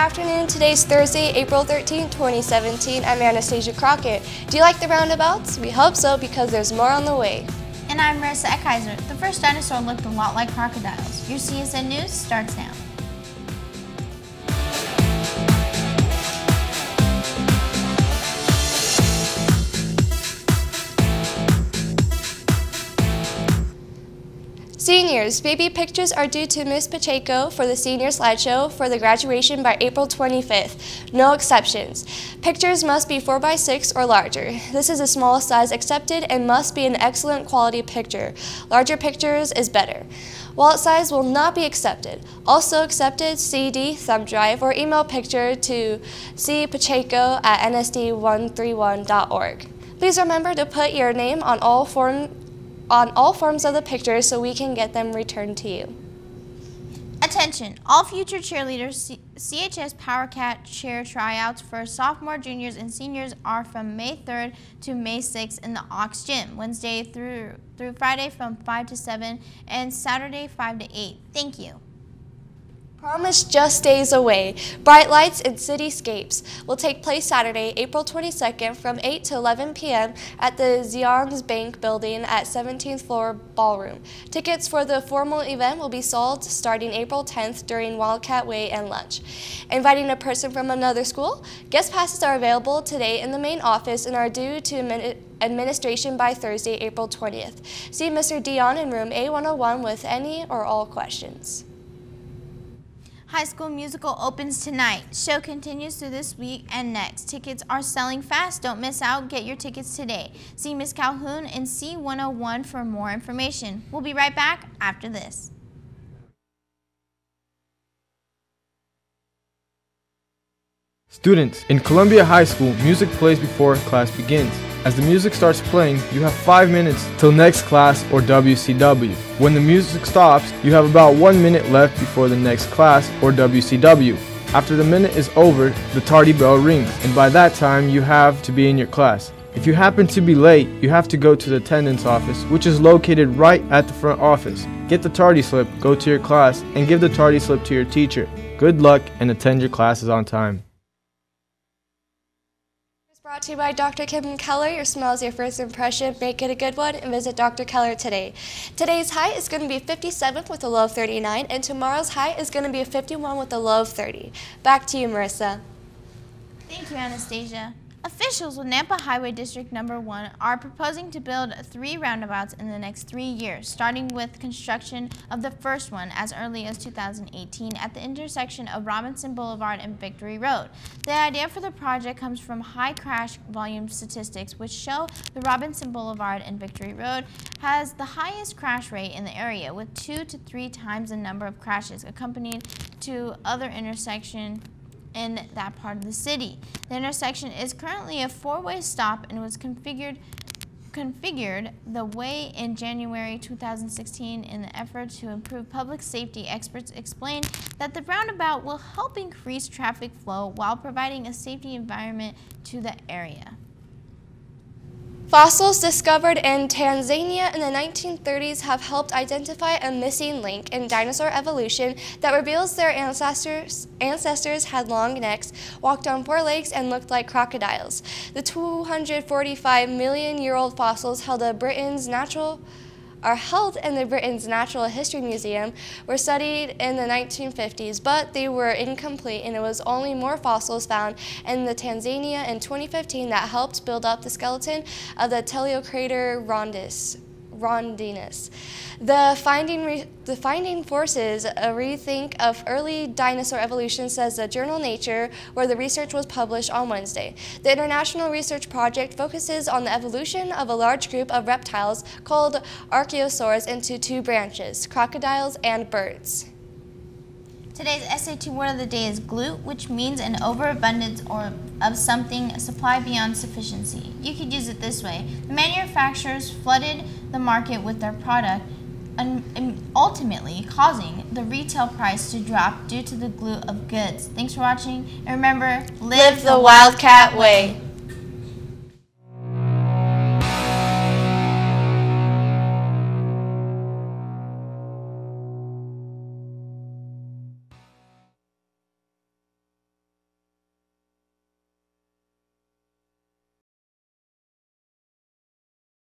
Afternoon. Today's Thursday, April 13, 2017. I'm Anastasia Crockett. Do you like the roundabouts? We hope so because there's more on the way. And I'm Marissa Eckheiser. The first dinosaur looked a lot like crocodiles. Your CSN News starts now. Seniors, baby pictures are due to Ms. Pacheco for the senior slideshow for the graduation by April 25th. No exceptions. Pictures must be 4x6 or larger. This is the smallest size accepted and must be an excellent quality picture. Larger pictures is better. Wallet size will not be accepted. Also accepted CD, thumb drive, or email picture to cpacheco at nsd131.org. Please remember to put your name on all form on all forms of the pictures so we can get them returned to you. Attention, all future cheerleaders, C CHS PowerCat cheer tryouts for sophomore, juniors, and seniors are from May 3rd to May 6th in the Ox Gym, Wednesday through, through Friday from 5 to 7, and Saturday 5 to 8. Thank you. Promise just days away. Bright Lights and Cityscapes will take place Saturday, April 22nd from 8 to 11 p.m. at the Zions Bank building at 17th floor ballroom. Tickets for the formal event will be sold starting April 10th during Wildcat Way and lunch. Inviting a person from another school? Guest passes are available today in the main office and are due to administration by Thursday, April 20th. See Mr. Dion in room A101 with any or all questions. High School Musical opens tonight. Show continues through this week and next. Tickets are selling fast. Don't miss out. Get your tickets today. See Miss Calhoun in C101 for more information. We'll be right back after this. Students, in Columbia High School, music plays before class begins. As the music starts playing, you have 5 minutes till next class or WCW. When the music stops, you have about 1 minute left before the next class or WCW. After the minute is over, the tardy bell rings, and by that time you have to be in your class. If you happen to be late, you have to go to the attendance office, which is located right at the front office. Get the tardy slip, go to your class, and give the tardy slip to your teacher. Good luck and attend your classes on time. Brought to you by Dr. Kim Keller. Your smell is your first impression. Make it a good one and visit Dr. Keller today. Today's high is going to be 57 with a low of 39, and tomorrow's high is going to be 51 with a low of 30. Back to you, Marissa. Thank you, Anastasia. Officials with Nampa Highway District Number 1 are proposing to build three roundabouts in the next three years, starting with construction of the first one as early as 2018 at the intersection of Robinson Boulevard and Victory Road. The idea for the project comes from high crash volume statistics, which show the Robinson Boulevard and Victory Road has the highest crash rate in the area, with two to three times the number of crashes accompanied to other intersection in that part of the city. The intersection is currently a four-way stop and was configured configured the way in January 2016 in the effort to improve public safety. Experts explain that the roundabout will help increase traffic flow while providing a safety environment to the area. Fossils discovered in Tanzania in the 1930s have helped identify a missing link in dinosaur evolution that reveals their ancestors, ancestors had long necks, walked on four legs, and looked like crocodiles. The 245 million year old fossils held a Britain's natural are held in the Britain's Natural History Museum were studied in the 1950s, but they were incomplete and it was only more fossils found in the Tanzania in 2015 that helped build up the skeleton of the Teleocrater rondus The finding, the finding forces a rethink of early dinosaur evolution, says the journal Nature, where the research was published on Wednesday. The international research project focuses on the evolution of a large group of reptiles called archosaurs into two branches, crocodiles and birds. Today's SAT word of the day is glute, which means an overabundance or of something supply beyond sufficiency. You could use it this way. The manufacturers flooded the market with their product and um, ultimately causing the retail price to drop due to the glute of goods. Thanks for watching and remember, live, live the Wildcat way.